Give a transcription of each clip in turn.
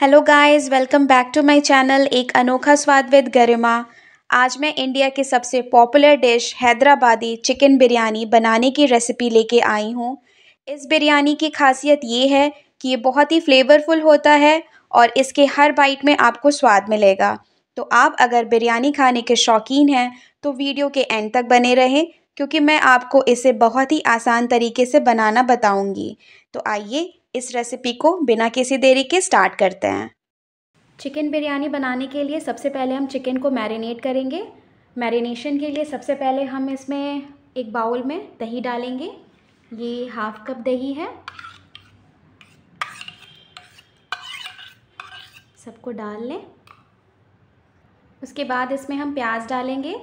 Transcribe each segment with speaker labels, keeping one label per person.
Speaker 1: Hello guys welcome back to my channel एक अनोखा स्वाद विद गरिमा। आज मैं इंडिया की सबसे popular dish Hyderabadi chicken biryani बनाने की रेसिपी लेके आई हूँ। इस बिरयानी की खासियत ये है कि ये बहुत ही फ्लेवरफुल होता है और इसके हर बाइट में आपको स्वाद मिलेगा। तो आप अगर बिरयानी खाने के शौकीन हैं तो वीडियो के एंड तक बने रहें, क्योंकि मैं आपको इसे बहुत ही आसान तरीके से बनाना बताऊँगी। तो आइए इस रेसिपी को बिना किसी देरी के स्टार्ट करते हैं। चिकन बिरयानी बनाने के लिए सबसे पहले हम चिकन को मैरिनेट करेंगे। मैरिनेशन के लिए सबसे पहले हम इसमें एक बाउल में दही डालेंगे। ये हाफ़ कप दही है। सबको डाल लें। उसके बाद इसमें हम प्याज डालेंगे,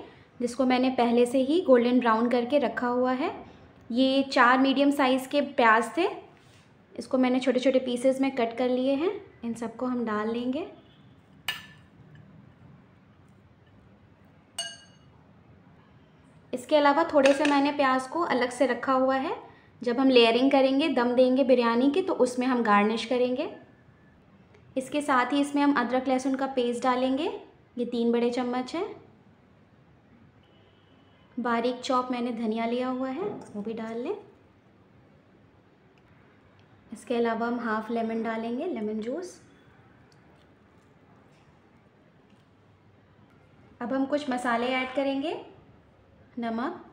Speaker 1: जिसको मैंने पहले से ही गोल्डन ब्राउन करके रखा हुआ है। ये चार मीडियम साइज़ के प्याज थे। इसको मैंने छोटे छोटे पीसेस में कट कर लिए हैं। इन सबको हम डाल लेंगे। इसके अलावा थोड़े से मैंने प्याज को अलग से रखा हुआ है। जब हम लेयरिंग करेंगे, दम देंगे बिरयानी की तो उसमें हम गार्निश करेंगे। इसके साथ ही इसमें हम अदरक, लहसुन का पेस्ट डालेंगे। ये तीन बड़े चम्मच हैं। बारीक चॉप मैंने धनिया लिया हुआ है, वो भी डाल लें। इसके अलावा हम हाफ़ लेमन डालेंगे लेमन जूस अब हम कुछ मसाले ऐड करेंगे, नमक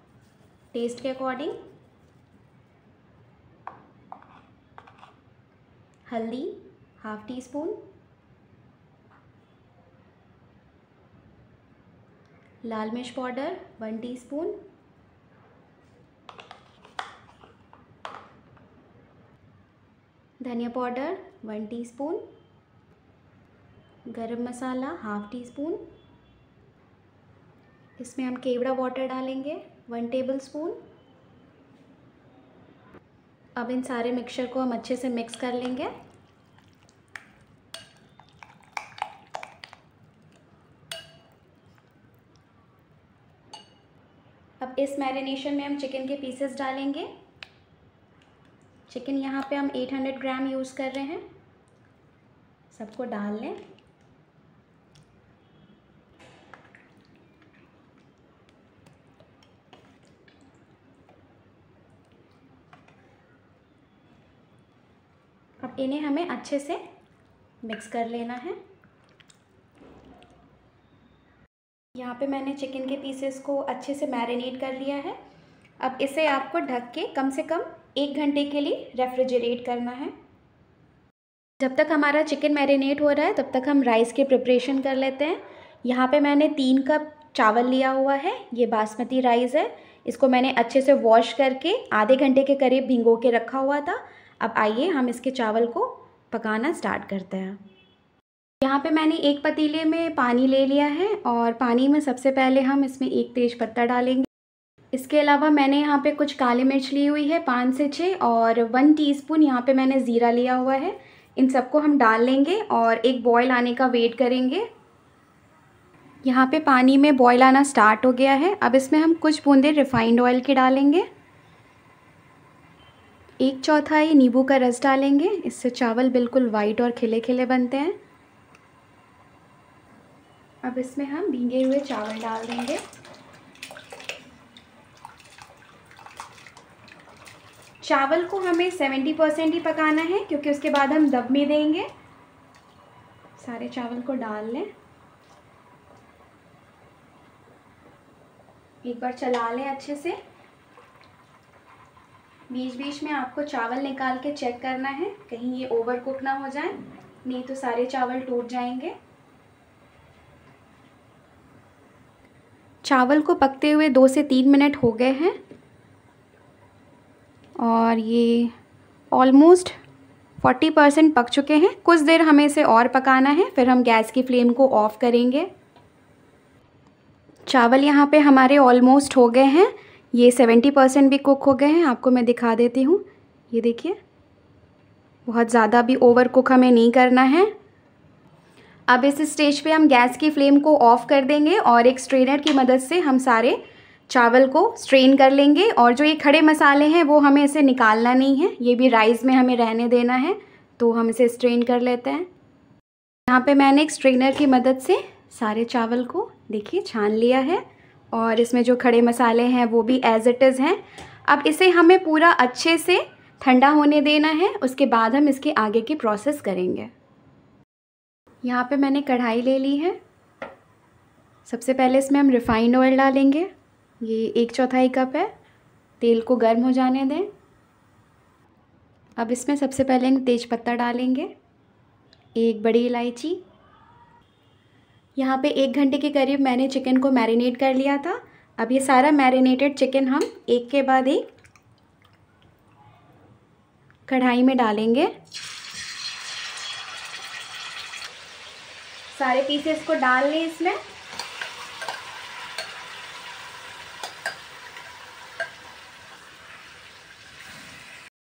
Speaker 1: टेस्ट के अकॉर्डिंग हल्दी हाफ़ टी स्पून लाल मिर्च पाउडर वन टीस्पून धनिया powder one teaspoon, garam masala half teaspoon इसमें हम केवड़ा वाटर डालेंगे वन टेबल स्पून अब इन सारे मिक्सचर को हम अच्छे से मिक्स कर लेंगे। अब इस मैरिनेशन में हम चिकन के पीसेस डालेंगे। चिकन यहाँ पे हम 800 ग्राम यूज़ कर रहे हैं। सबको डाल लें। अब इन्हें हमें अच्छे से मिक्स कर लेना है। यहाँ पे मैंने चिकन के पीसेस को अच्छे से मैरिनेट कर लिया है। अब इसे आपको ढक के कम से कम एक घंटे के लिए रेफ्रिजरेट करना है। जब तक हमारा चिकन मैरिनेट हो रहा है, तब तक हम राइस के प्रिपरेशन कर लेते हैं। यहाँ पे मैंने तीन कप चावल लिया हुआ है, ये बासमती राइस है। इसको मैंने अच्छे से वॉश करके, आधे घंटे के करीब भिंगो के रखा हुआ था। अब आइए हम इसके चावल को पकाना स्टार्ट करते हैं। यहाँ पे मैंने एक पतीले में पानी ले लिया है और पानी में सबसे पहले हम इसमें एक तेज़ पत्ता डालेंगे। इसके अलावा मैंने यहाँ पे कुछ काली मिर्च ली हुई है, पाँच से छः और वन टीस्पून यहाँ पे मैंने ज़ीरा लिया हुआ है। इन सबको हम डाल लेंगे और एक बॉयल आने का वेट करेंगे। यहाँ पे पानी में बॉयल आना स्टार्ट हो गया है। अब इसमें हम कुछ बूंदे रिफ़ाइंड ऑयल के डालेंगे। एक चौथाई नींबू का रस डालेंगे। इससे चावल बिल्कुल वाइट और खिले खिले बनते हैं। अब इसमें हम भीगे हुए चावल डाल देंगे। चावल को हमें सेवेंटी परसेंट ही पकाना है, क्योंकि उसके बाद हम दब में देंगे। सारे चावल को डाल लें। एक बार चला लें अच्छे से। बीच बीच में आपको चावल निकाल के चेक करना है, कहीं ये ओवर कुक ना हो जाए, नहीं तो सारे चावल टूट जाएँगे। चावल को पकते हुए दो से तीन मिनट हो गए हैं। और ये ऑलमोस्ट फोर्टी परसेंट पक चुके हैं। कुछ देर हमें इसे और पकाना है, फिर हम गैस की फ्लेम को ऑफ़ करेंगे। चावल यहाँ पे हमारे ऑलमोस्ट हो गए हैं। ये सेवेंटी परसेंट भी कुक हो गए हैं। आपको मैं दिखा देती हूँ। ये देखिए। बहुत ज़्यादा भी ओवर कुक हमें नहीं करना है। अब इस स्टेज पे हम गैस की फ्लेम को ऑफ़ कर देंगे और एक स्ट्रेनर की मदद से हम सारे चावल को स्ट्रेन कर लेंगे और जो ये खड़े मसाले हैं, वो हमें इसे निकालना नहीं है। ये भी राइस में हमें रहने देना है तो हम इसे स्ट्रेन कर लेते हैं। यहाँ पे मैंने एक स्ट्रेनर की मदद से सारे चावल को देखिए छान लिया है और इसमें जो खड़े मसाले हैं, वो भी एज़ इट इज़ हैं। अब इसे हमें पूरा अच्छे से ठंडा होने देना है, उसके बाद हम इसके आगे की प्रोसेस करेंगे। यहाँ पे मैंने कढ़ाई ले ली है। सबसे पहले इसमें हम रिफ़ाइंड ऑयल डालेंगे। ये एक चौथाई कप है। तेल को गर्म हो जाने दें। अब इसमें सबसे पहले हम तेज पत्ता डालेंगे। एक बड़ी इलायची। यहाँ पे एक घंटे के करीब मैंने चिकन को मैरिनेट कर लिया था। अब ये सारा मैरिनेटेड चिकन हम एक के बाद एक कढ़ाई में डालेंगे। सारे पीसेस को डाल लें इसमें।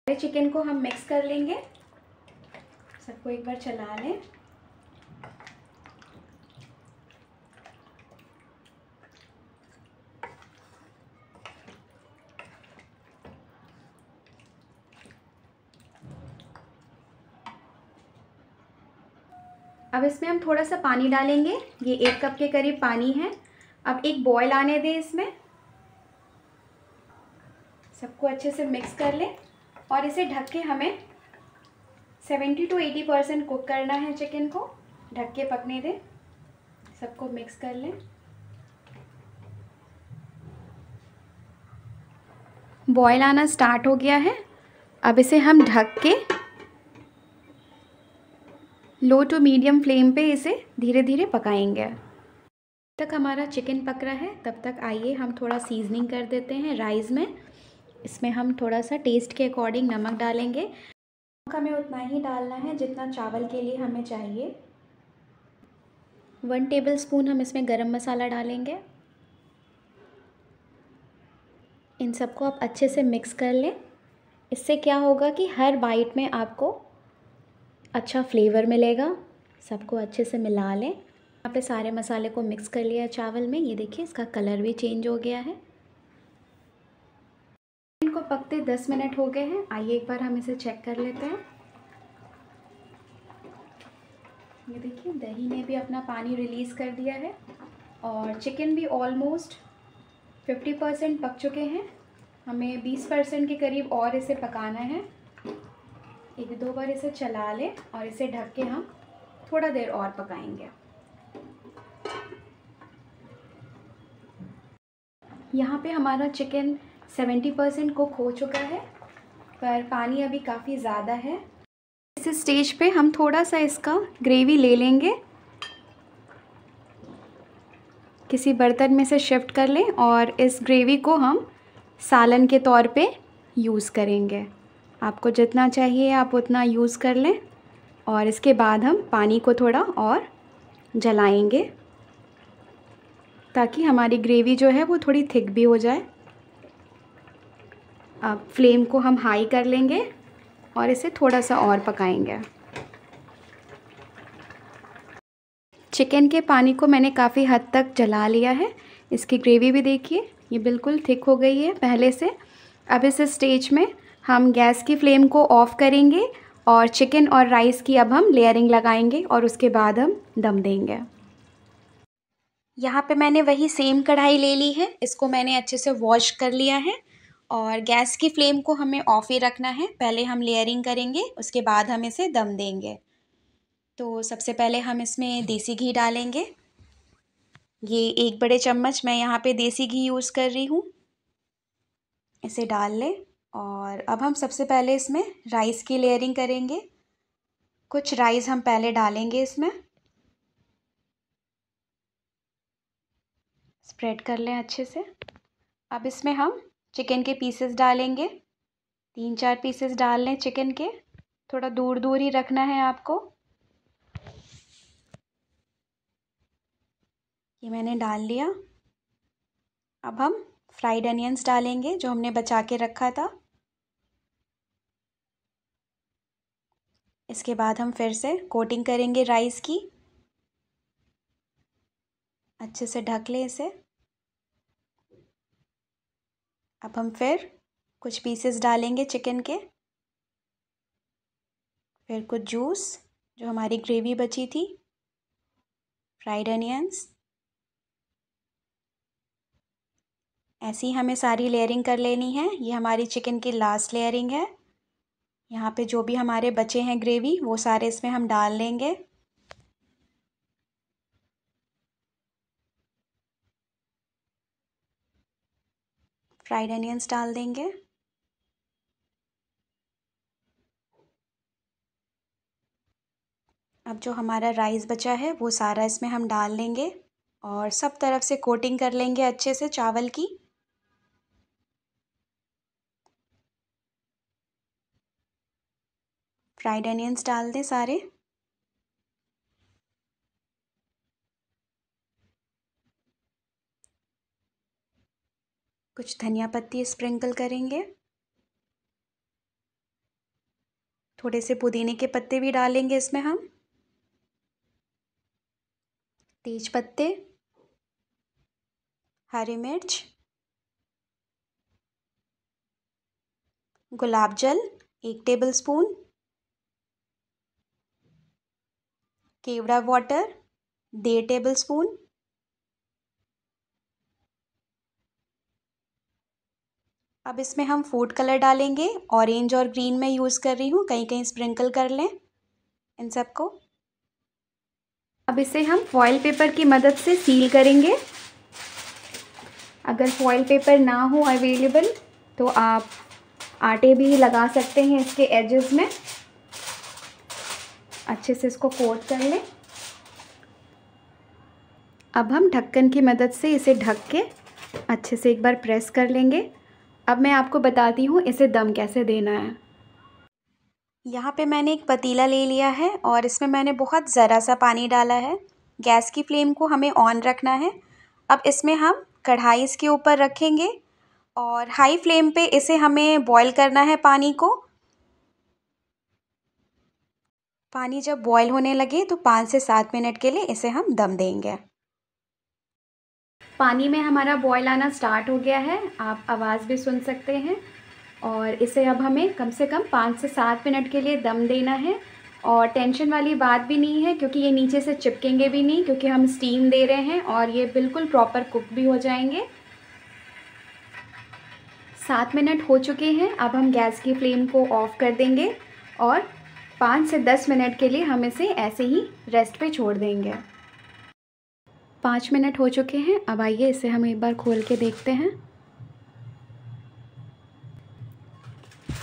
Speaker 1: चिकन को हम मिक्स कर लेंगे। सबको एक बार चला लें। अब इसमें हम थोड़ा सा पानी डालेंगे। ये एक कप के करीब पानी है। अब एक बॉयल आने दें इसमें। सबको अच्छे से मिक्स कर लें। और इसे ढक के हमें seventy to eighty percent cook करना है चिकन को। ढक के पकने दें। सबको मिक्स कर लें। बॉयल आना स्टार्ट हो गया है। अब इसे हम ढक के लो टू मीडियम फ्लेम पे इसे धीरे धीरे पकाएँगे तक हमारा चिकन पक रहा है, तब तक आइए हम थोड़ा सीजनिंग कर देते हैं राइस में। इसमें हम थोड़ा सा टेस्ट के अकॉर्डिंग नमक डालेंगे। नमक हमें उतना ही डालना है जितना चावल के लिए हमें चाहिए। वन टेबल स्पून हम इसमें गरम मसाला डालेंगे। इन सबको आप अच्छे से मिक्स कर लें। इससे क्या होगा कि हर बाइट में आपको अच्छा फ्लेवर मिलेगा। सबको अच्छे से मिला लें। यहाँ पे सारे मसाले को मिक्स कर लिया चावल में। ये देखिए इसका कलर भी चेंज हो गया है। पकते दस मिनट हो गए हैं। आइए एक बार हम इसे चेक कर लेते हैं। ये देखिए, दही ने भी अपना पानी रिलीज़ कर दिया है और चिकन भी ऑलमोस्ट फिफ्टी परसेंट पक चुके हैं। हमें बीस परसेंट के करीब और इसे पकाना है। एक दो बार इसे चला लें और इसे ढक के हम थोड़ा देर और पकाएँगे। यहाँ पे हमारा चिकन सेवेंटी परसेंट कुक हो चुका है, पर पानी अभी काफ़ी ज़्यादा है। इस स्टेज पे हम थोड़ा सा इसका ग्रेवी ले लेंगे। किसी बर्तन में से शिफ्ट कर लें और इस ग्रेवी को हम सालन के तौर पे यूज़ करेंगे। आपको जितना चाहिए आप उतना यूज़ कर लें और इसके बाद हम पानी को थोड़ा और जलाएँगे ताकि हमारी ग्रेवी जो है वो थोड़ी थिक भी हो जाए। अब फ्लेम को हम हाई कर लेंगे और इसे थोड़ा सा और पकाएँगे। चिकन के पानी को मैंने काफ़ी हद तक जला लिया है। इसकी ग्रेवी भी देखिए, ये बिल्कुल थिक हो गई है पहले से। अब इस स्टेज में हम गैस की फ्लेम को ऑफ़ करेंगे और चिकन और राइस की अब हम लेयरिंग लगाएँगे और उसके बाद हम दम देंगे। यहाँ पे मैंने वही सेम कढ़ाई ले ली है, इसको मैंने अच्छे से वॉश कर लिया है। और गैस की फ्लेम को हमें ऑफ़ ही रखना है। पहले हम लेयरिंग करेंगे, उसके बाद हम इसे दम देंगे। तो सबसे पहले हम इसमें देसी घी डालेंगे। ये एक बड़े चम्मच मैं यहाँ पे देसी घी यूज़ कर रही हूँ। इसे डाल लें और अब हम सबसे पहले इसमें राइस की लेयरिंग करेंगे। कुछ राइस हम पहले डालेंगे इसमें। स्प्रेड कर लें अच्छे से। अब इसमें हम चिकन के पीसेस डालेंगे। तीन चार पीसेस डाल लें चिकन के। थोड़ा दूर दूर ही रखना है आपको। ये मैंने डाल लिया। अब हम फ्राइड अनियंस डालेंगे, जो हमने बचा के रखा था। इसके बाद हम फिर से कोटिंग करेंगे राइस की। अच्छे से ढक लें इसे। अब हम फिर कुछ पीसेस डालेंगे चिकन के। फिर कुछ जूस जो हमारी ग्रेवी बची थी। फ्राइड अनियंस ऐसी हमें सारी लेयरिंग कर लेनी है। ये हमारी चिकन की लास्ट लेयरिंग है। यहाँ पे जो भी हमारे बचे हैं ग्रेवी वो सारे इसमें हम डाल लेंगे। फ्राइड अनियंस डाल देंगे। अब जो हमारा राइस बचा है, वो सारा इसमें हम डाल लेंगे और सब तरफ़ से कोटिंग कर लेंगे अच्छे से चावल की। फ्राइड अनियंस डाल दें सारे। कुछ धनिया पत्ती स्प्रिंकल करेंगे। थोड़े से पुदीने के पत्ते भी डालेंगे इसमें हम। तेज पत्ते, हरी मिर्च, गुलाब जल, एक टेबल स्पून केवड़ा वाटर, डेढ़ टेबल स्पून अब इसमें हम फ़ूड कलर डालेंगे ऑरेंज और ग्रीन में यूज़ कर रही हूँ कहीं कहीं स्प्रिंकल कर लें इन सबको। अब इसे हम फॉइल पेपर की मदद से सील करेंगे। अगर फॉइल पेपर ना हो अवेलेबल तो आप आटे भी लगा सकते हैं इसके एजेस में। अच्छे से इसको कोट कर लें। अब हम ढक्कन की मदद से इसे ढक के अच्छे से एक बार प्रेस कर लेंगे। अब मैं आपको बताती हूँ इसे दम कैसे देना है। यहाँ पे मैंने एक पतीला ले लिया है और इसमें मैंने बहुत ज़रा सा पानी डाला है। गैस की फ्लेम को हमें ऑन रखना है। अब इसमें हम कढ़ाई इसके ऊपर रखेंगे और हाई फ्लेम पे इसे हमें बॉईल करना है पानी को। पानी जब बॉईल होने लगे तो पाँच से सात मिनट के लिए इसे हम दम देंगे। पानी में हमारा बॉयल आना स्टार्ट हो गया है। आप आवाज़ भी सुन सकते हैं। और इसे अब हमें कम से कम पाँच से सात मिनट के लिए दम देना है। और टेंशन वाली बात भी नहीं है, क्योंकि ये नीचे से चिपकेंगे भी नहीं, क्योंकि हम स्टीम दे रहे हैं और ये बिल्कुल प्रॉपर कुक भी हो जाएँगे। सात मिनट हो चुके हैं, अब हम गैस की फ्लेम को ऑफ़ कर देंगे और पाँच से दस मिनट के लिए हम इसे ऐसे ही रेस्ट पे छोड़ देंगे। पाँच मिनट हो चुके हैं। अब आइए इसे हम एक बार खोल के देखते हैं।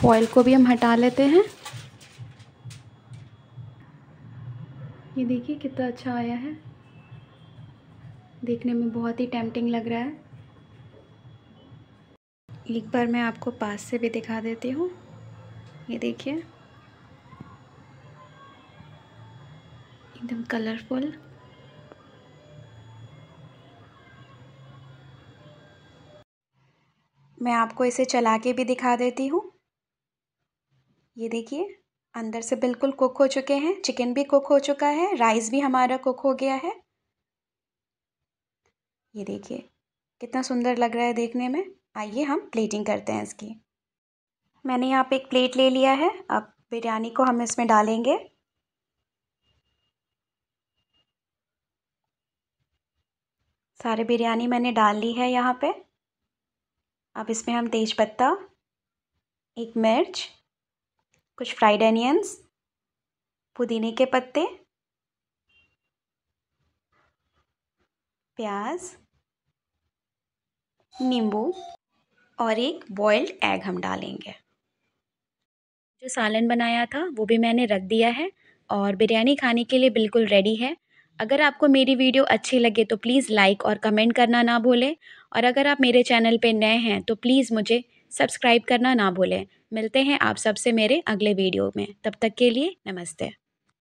Speaker 1: फॉइल को भी हम हटा लेते हैं। ये देखिए कितना अच्छा आया है। देखने में बहुत ही टेम्पटिंग लग रहा है। एक बार मैं आपको पास से भी दिखा देती हूँ। ये देखिए। एकदम कलरफुल। मैं आपको इसे चला के भी दिखा देती हूँ। ये देखिए, अंदर से बिल्कुल कुक हो चुके हैं, चिकन भी कुक हो चुका है, राइस भी हमारा कुक हो गया है। ये देखिए, कितना सुंदर लग रहा है देखने में। आइए हम प्लेटिंग करते हैं इसकी। मैंने यहाँ पे एक प्लेट ले लिया है, अब बिरयानी को हम इसमें डालेंगे। सारे बिरयानी मैंने डाल ली है यहाँ पे। अब इसमें हम तेज पत्ता, एक मिर्च, कुछ फ्राइड अनियंस पुदीने के पत्ते, प्याज, नींबू और एक बॉइल्ड एग हम डालेंगे। जो सालन बनाया था, वो भी मैंने रख दिया है और बिरयानी खाने के लिए बिल्कुल रेडी है। अगर आपको मेरी वीडियो अच्छी लगे तो प्लीज़ लाइक और कमेंट करना ना भूलें। और अगर आप मेरे चैनल पे नए हैं तो प्लीज़ मुझे सब्सक्राइब करना ना भूलें। मिलते हैं आप सबसे मेरे अगले वीडियो में। तब तक के लिए नमस्ते।